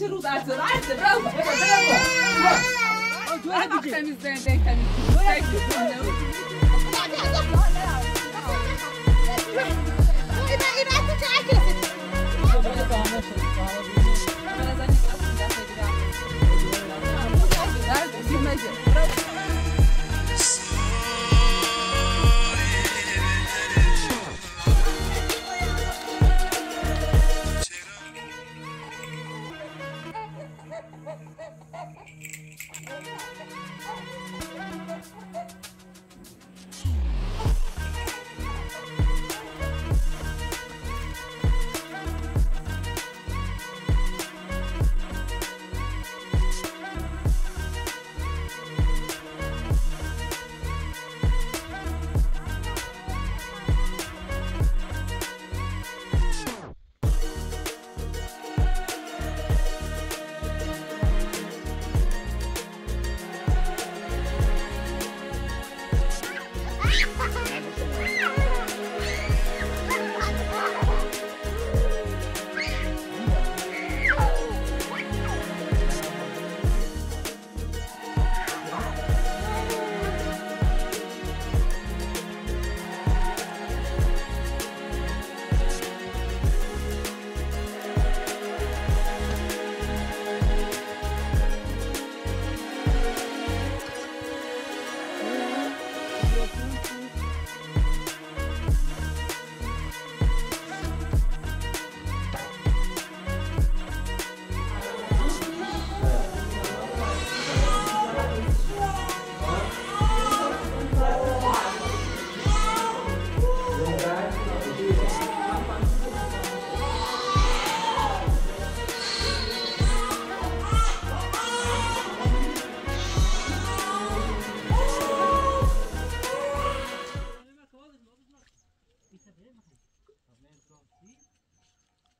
چه روز عرضه عرضه برو برو برو temizleyin,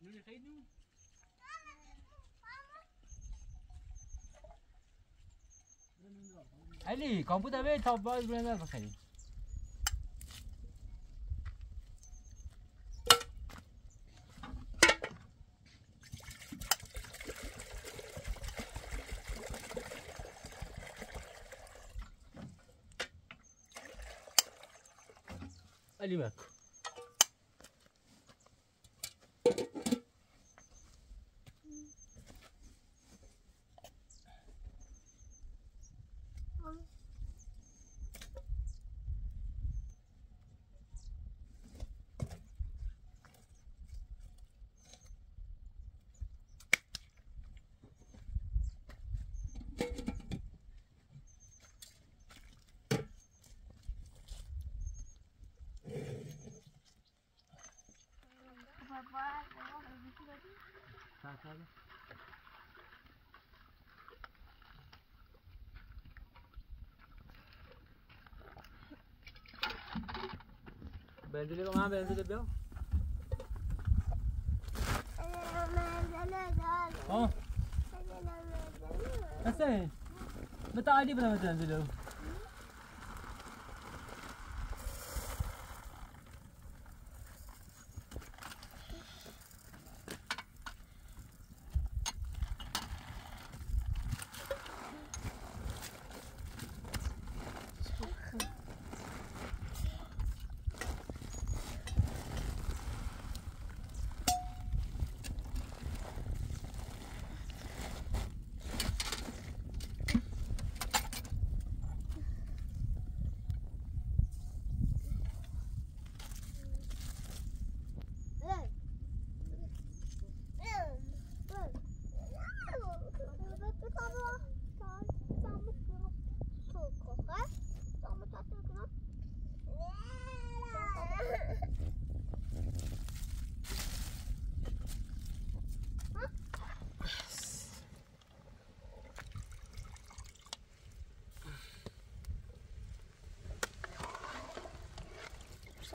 denk temizleyin. علی کامپیوتر به تا باز برندر بخریم علی بکو بنزین رو من بنزین بیا ها حسین متى عادي بدنا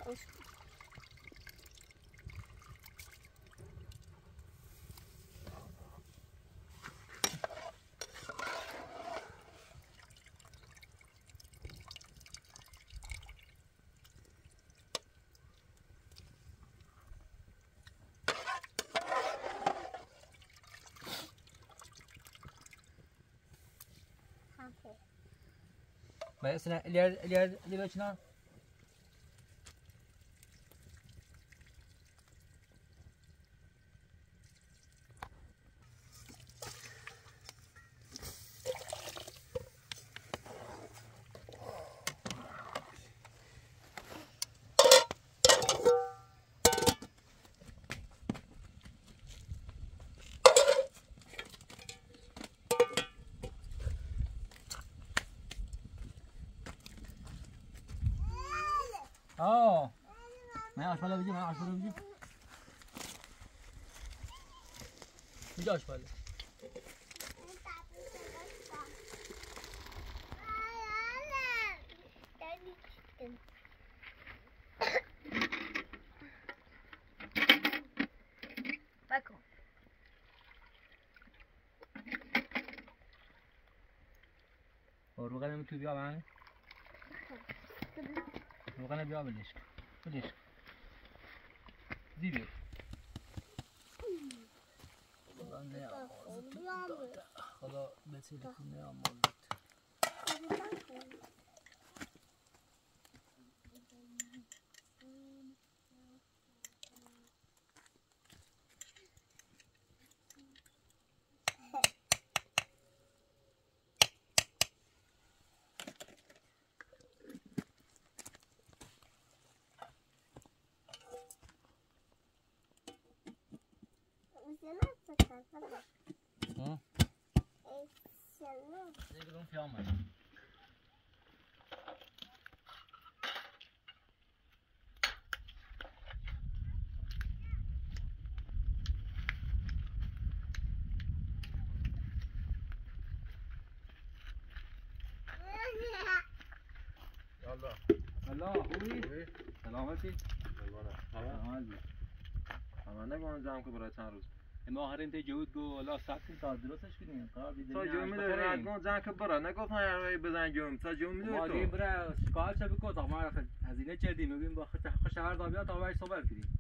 olsun. Baik, senang. Lihat, lihat, lihat, senang. من آشپاله بگی من آشپاله بگی اینجا آشپاله D'accord. روغن تو بیا من روغن بیا بلش. بلش زیبه خدا نه خدا بسیار کنه آمالت ها دیگه اون فیام یالا الله خوبی؟ سلامتی قربانه. همه نگم که برای چند روز ما هرین ته جود گو الله ساکن تا درستش کنیم. تا بیدی تا جمع میده رگان جمع که برای نگفتن یه روی بزن جمع تا جمع ما میده دیم تو برای شکال چه بکو تا ما هزینه چردیم. میگیم با خط شهر دابیا تا باید صحبت کنیم.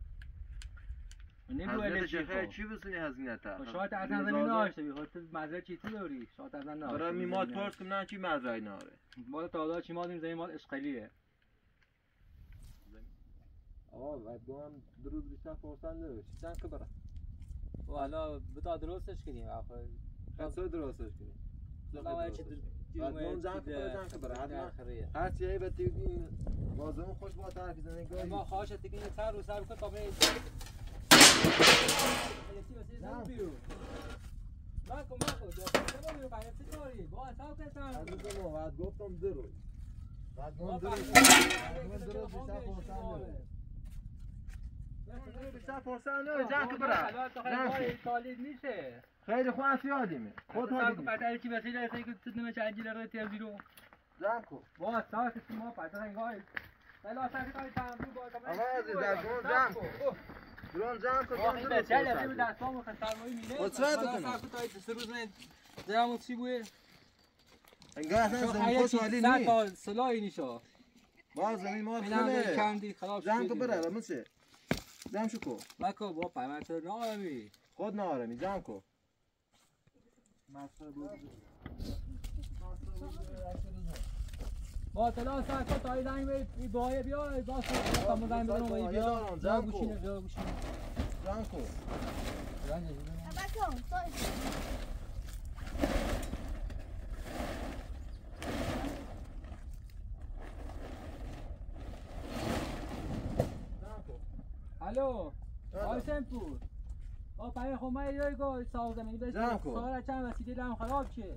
کو چی بسونی هزینه تا شاید اصلا زمین نداشته بی خود مزرعه چی تو داری؟ شاید اصلا نداشته برای بی میماد پرس کم نه چی مزرعی ناره مال تادا چی مادیم زمین مال اشغالیه. آقا بعد گم دو روز بیشتر فرصت نداشت چند که برای و حالا بتا درستش کنیم آخه. خسته درستش کنی حالا چه بعد گم جمع که برای جمع که برای حتما هر چیه به تیگی این بازمون خوش با زنگاهی ما خواهش دیگه یه سر رو سر بکن تا بریم ماکو ماکو چه بابی رو قایب چه کاری با اصاب کسان از بعد گفتم دو روز بعد ما دو روز فهمیدیم. بعد گم دو روز که. تالید نیست خیلی یادیمه خود حالی بعد از کی وسیله است که تو نمیشه انجیل رو تیزی رو جمع کن با ساعت ما پاتر انگار بلا ساعت کاری تام با آقا عزیز، در گم جمع کن. درون جمع کن درون به خود چرا تو کنم؟ سه روز نه درام چی بوده انگار اصلا زمین خیلی خوش صد نیست سلاحی نیشا باز زمین ما خلاص جمع کن بره جمع شو کن مکو با پیمت نامی خود نارمی جمع کن با تلا ساعت تا تایی زنگ بی بای بیا باز تا ما زنگ بدم بیا بیا بیا گوشینه بیا گوشینه جمع کن زنگ جمع کن الو بله. آیسن پور با پای خمه یای گو ساز زمینی بس. سال چند وسیله لام خراب شه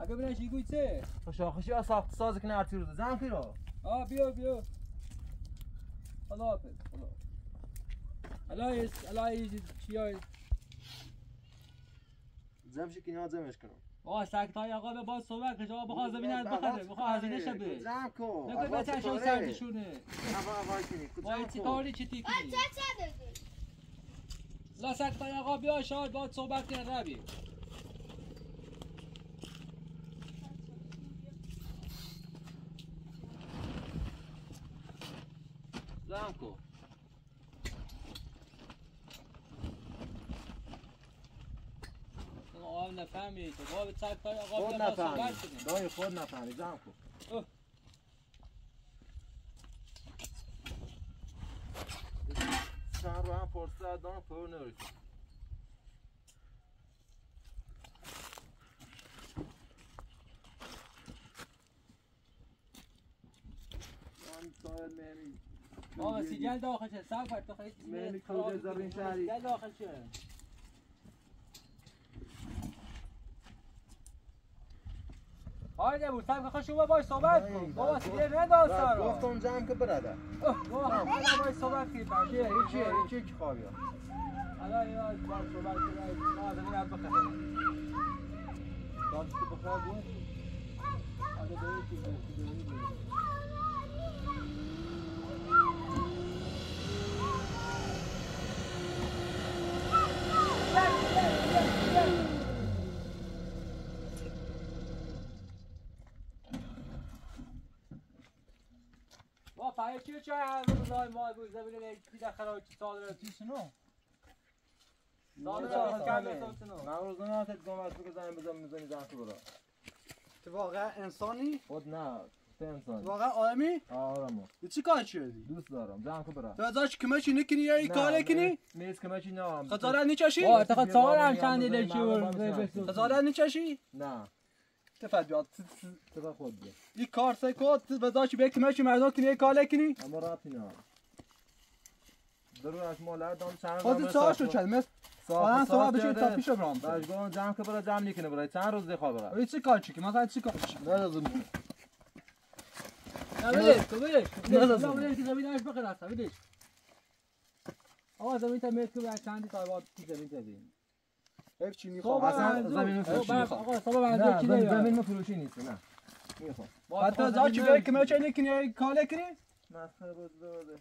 اگه برن شی گوی چه خشاخشی ها ساخت ساز کنه ارتی روز کن رو آ بیا بیا خدا حافظ خدا الان ایس الان ایس چیای جمع شی کنی ها جمعش کنم آقا سکت های آقا به باز صحبت که جواب بخواه زمین از بخره بخواه هزینه شبه جمع کن بچه شای کاره؟ سردشونه اول اول کنی کن وای چی کن. کاری چی تی کنی لا سکت های آقا بیا شاید باید صحبت کنه ربی جمع کن آقا نفهم نفهمی تو با به صد تا آقا خود نفهمی دایی خود نفهمی جمع کن. چند رو هم فرصت دارم پر میمی آقا سیجل داخل شه سب تو خیلی سیجل داخل شه آره بود سب کن شما باش صحبت کن. بابا سیجل ندار سارا. گفتم جمع که برده. بابا خدا باش صحبت این چیه این چیه که خوابی حالا اینا باش صحبت کنیم ما از این هم بخیر داشت بخیر بود چیز دوی چی چای هر روز لای ما بود زمین یک پیدا خراب چی صادر چی شنو صادر چی کم شنو من روز نه هست گم تو که زنگ بزن می‌زنی که برا تو واقعا انسانی؟ خود نه سه انسان واقعا آدمی؟ آرامو تو چی کار کردی؟ دوست دارم جمع که برا تو ازش کمشی نکنی یا کار کنی؟ میز که مچی نه خزاره نیچشی؟ با اعتقاد سوال هم چند دیده چی خزاره نیچشی؟ نه بیاد تو خود بیا این کار سه کد بزاش به کمشی مردم کنی کار کنی؟ اما رابطی نه ضرور از مال دام چند خود چهار شو چند؟ مثل آدم صبح بشه تا پیش برام. باش گون جمع که برا جمع نکنه برای چند روز دیخوا برا این چی کار چی که؟ مثلا چی کار؟ نه نه بله تو بله نه، نه نه. که زمین اش بخیر است بله آقا زمین تا چندی بعد کی زمین تدین حیف چی خب می‌خوام اصلا اصلا زمین فروشی می‌خوام. آقا نه کی زمین نه زمین فروشی نیست نه. می‌خوام. بعد تو ازش به کمشی نکنی یا این کار کنی؟ مسخره بود بده.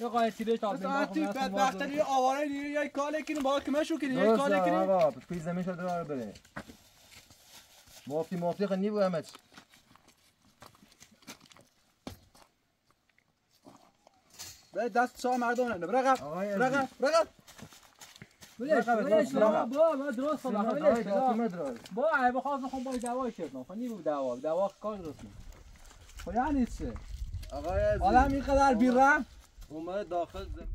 یا قاعد سی تا تو بدبختری آواره نیری این کار کنی با کمشو کنی یا این کار درست کنی؟ آقا پیش زمین شده داره بره. مفتی مفتی خنی بود همه چی. به دست چهار مردم نه برقم آقای برقم بله بله رقم. با ما درست بله داتومه داره با ای بخواست خون با دعوا شد خونی بود دعوا دعوا کار درست خب یعنی چه؟ عزیز. آدم اینقدر بیرم اومد داخل زمین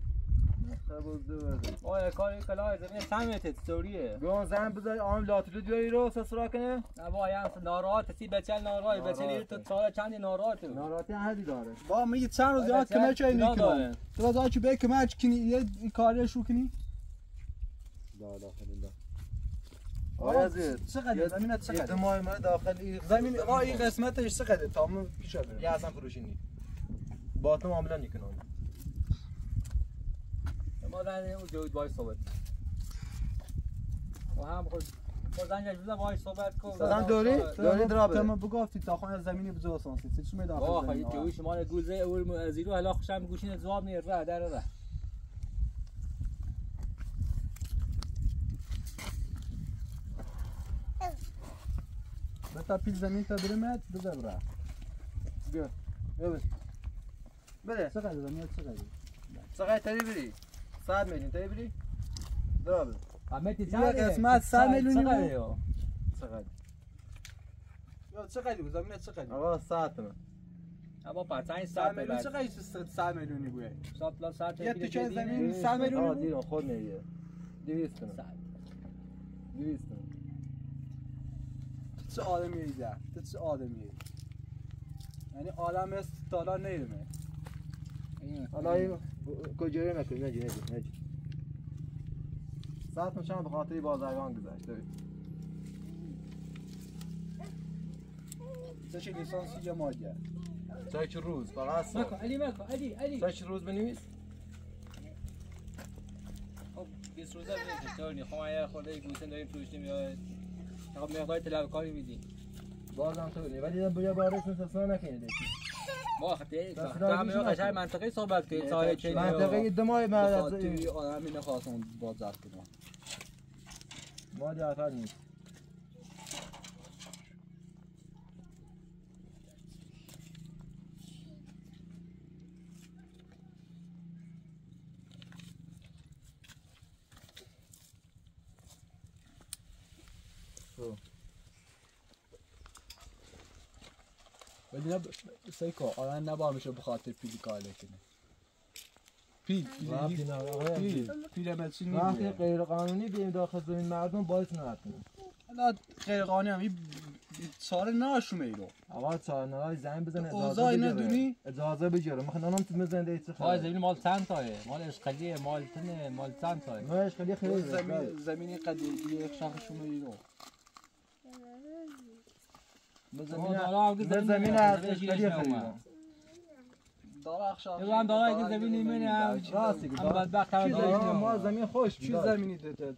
مسخره بود بده آه کار کلا زمین سمت استوریه گون زن بذاری آن لاتلو دیاری رو سسرا کنه. نه با یعنی ناراحت سی بچل ناراحت بچلی تو سال چندی ناراحت ناراحتی حدی داره. با میگه چند روز یاد کمچ این نکنم تو از آچی به کمچ کنی یه این کاری شو کنی؟ لا لا خیلی آقای عزیز چقدر؟ زمین یه چقدر من داخل زمین آقا این قسمتش چقدر تا من پیش یه اصلا فروشی نیست با تو معامله نکنم ما زن اون جوید باید صحبت و هم خود با زنجش بزن باید صحبت کن. زدن دوری؟ داری؟ درابه. من بگفتی تا خونه زمینی بزو سانسی. چه چی می داخل خیلی زمین؟ جوی شما گوزه اول زیرو حالا خوشم گوشین جواب نیر ره در ره. بتا پیل زمین تا برا بود. چقدر؟ یا چقدر بود؟ زمین چقدر آقا صد تومن اما پتنگ صد ساعت میلیون بعد چقدر صد میلیونی بود ساعت لا ساعت یه تیکه زمین صد آقا میلیونی بود. دیرم خود میگه دویست تومن ساعت دویست تومن تو چه آدمیه ایده تو چه آدمیه یعنی آدم است تالا نیرمه. حالا این کجایی نکنی نجی نجی نجی ساعت مشان به خاطری بازرگان گذاشت دوید چه چه لیسانسی یا ماجر چای چه روز فقط مکو علی مکو علی علی. چه روز بنویس. خب 20 روزه میشه چطور خب یه خورده گوسن داریم فروش نمیاد خب مقدار طلب کاری میدی. بازم تو بینی ولی یه بار اسم سسنا نکنید ما هم راه قشنگ. منطقی صحبت کنید سایه چه منطقه دمای بعد از خاطری آدمی نخواستم بازار کنم ما دیاتر نیست ولی نه سیکو آدم نباید میشه بخاطر پیل کار کنه پیل. پیل. نه پیل پیل. ملچین وقتی غیر قانونی بیایم داخل زمین مردم باعث نکنه حالا غیر قانونی هم این سال ناشومه ایرو آقا چهارنهای زنگ بزن اوضاع اجازه بگیره؟ اجازه بگیره می‌خوام نانم تو زنده ای چه وای خبر زمین مال چند تایه مال اشقلیه مال تنه مال چند تایه نه اشکالی خیلی زمین زمینی قدیمی شهرشون ایرو زمین دارا هم نه زمین از اشکالی اخشار یه هم دارایی که زمین ایمونه هم راستی که هم بدبخت هم چی دارا ما زمین خوش چی زمینی ده داره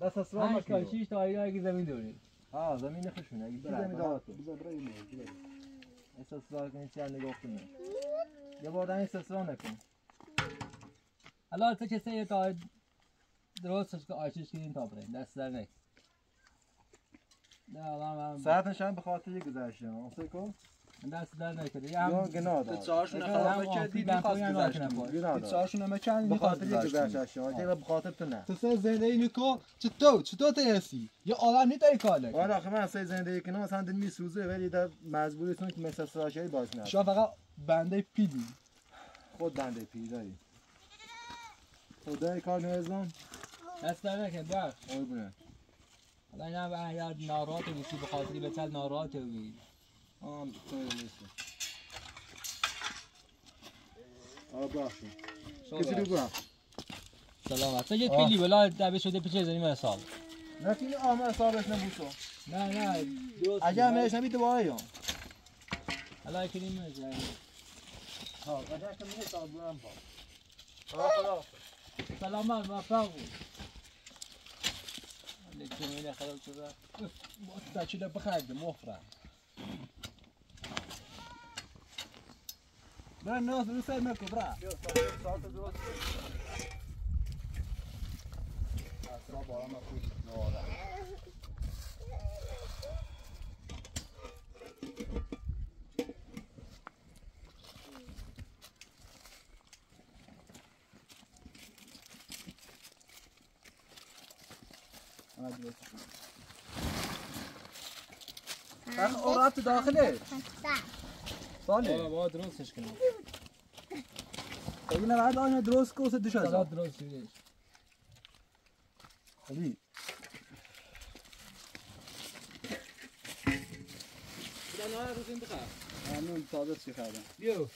دست از تا مکیو شیش تا اینا که زمین داری. آه زمین خوشونه. اگه کی زمین داره تو. بذار برای اینو احساس دار کنی چی نگاه کنی. یه بار احساس را نکن. حالا تو کسی یه تا درستش که آشش کردین تا برین. دست در نکن. نه من من ساعت نشان به خاطر یه گذشته. اصلا کن. دست در نکرده. یه یا هم گناه به دار چهارشون هم خراب کردی می‌خواست هم گذشت. چهارشون هم کردی به خاطر یه گذشت. گذشته. اگه به خاطر تو نه. تو سه زنده اینو کو چطور چطور ترسی یه آدم نیتایی کاله آره آخه من اصلا زندگی کنم مثلا دل میسوزه ولی در مجبورتون که مثل سراشایی باش نه شما فقط بنده پیلی خود بنده پیدایی خدای کار نیازم دست در نکن بخ قربونه هم اگر ناراحت بودی به خاطری به چل ناراحت بودی آم تو نیست بخشی کسی رو برم سلامت یه آه. پیلی بلا دبه شده پیچه زنی من سال نکنی آمه حسابش نبوسو نه نه درست اگه هم نهش نبید دوباره یا حالا که نمیشه ها قدر که میگه حساب برم با سلامت موفق بود لیکن این خراب شده تا چی ده بخرد مفرم برا ناس رو سر مکو برا اخ او رفت داخله. صالح با درستش کنم. این بعد آن درست کو سه حالا دشاز درست شدش خلی نه روزین بخیر همون تازه چی کردم بیو.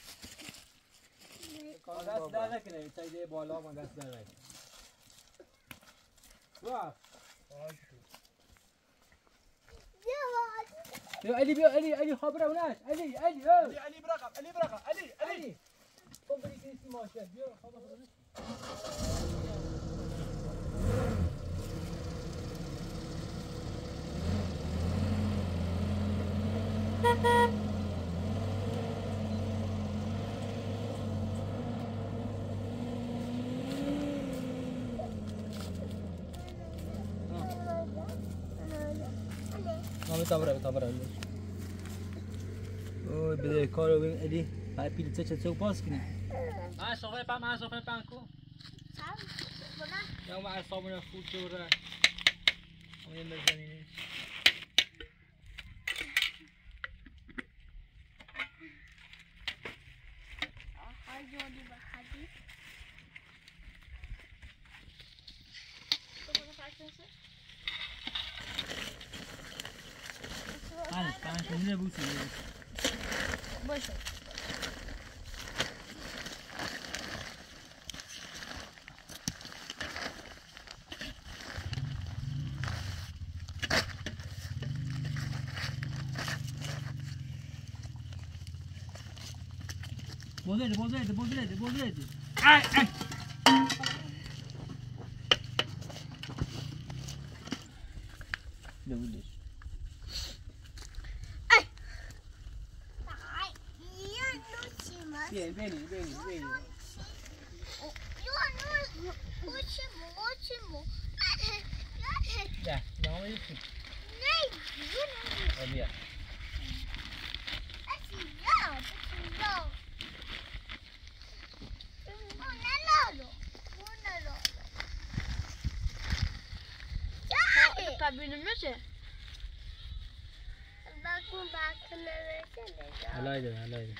دست در نکنه سایده بالا ما دست در نکنه علي علي علي علي علي خبره وناش علي علي علي علي برقم علي علي علي. Thank you. طبرة طبرة أوه بده کارو ببین الی پای پیلزه چه چو باز کنی ما سوفه پا ما سوفه پا کو ما سوفه خود جوره اون مزنینه Thank you. بزنین پنج پنج کنی بوسی باشه بازده بازده بازده بازده ای ای نبودش ده نامه یکی بیا تبینیم نشه بکن بکن نمیشه علایده علایده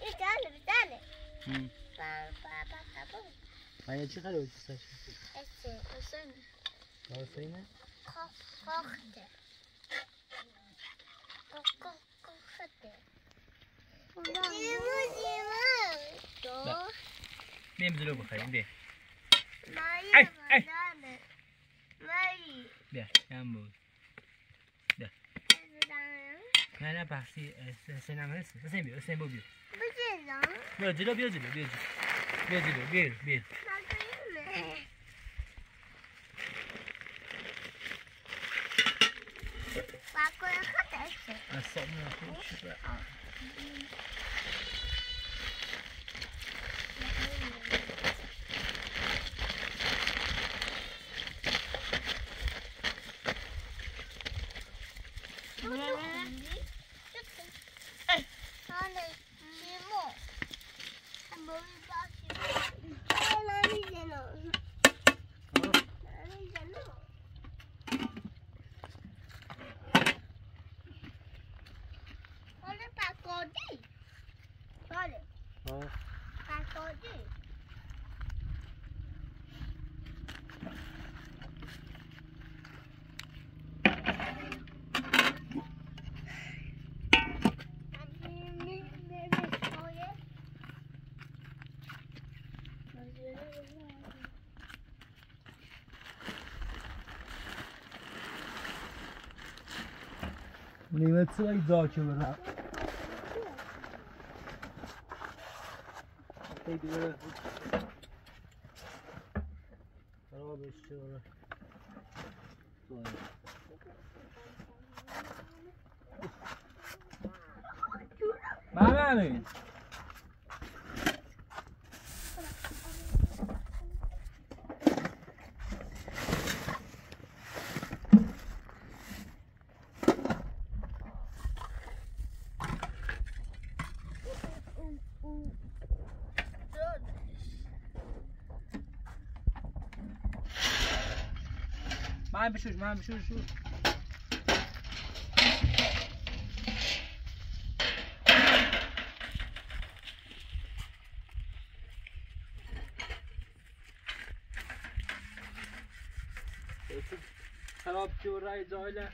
این دانه بدانه هم. با با با با من چی خیلی بودی ساشا اسه حسین. حسینه؟ دیمو دو بیم جلو بخوریم بیا مایی ای، ای. بدانه مایی. بیا کم بود. بدانه نه نه بحثی حسین هم هست حسین بیا حسین بیا بیا. بیا جلو بیا جلو بیا جلو. بیا جلو بیا بیا. 那小妹妹回去了啊。نیمت سوی زاکه برم. خیلی بره. خرابش چرا مامان من بشوش من بشوش شوش خراب جو رای زایله?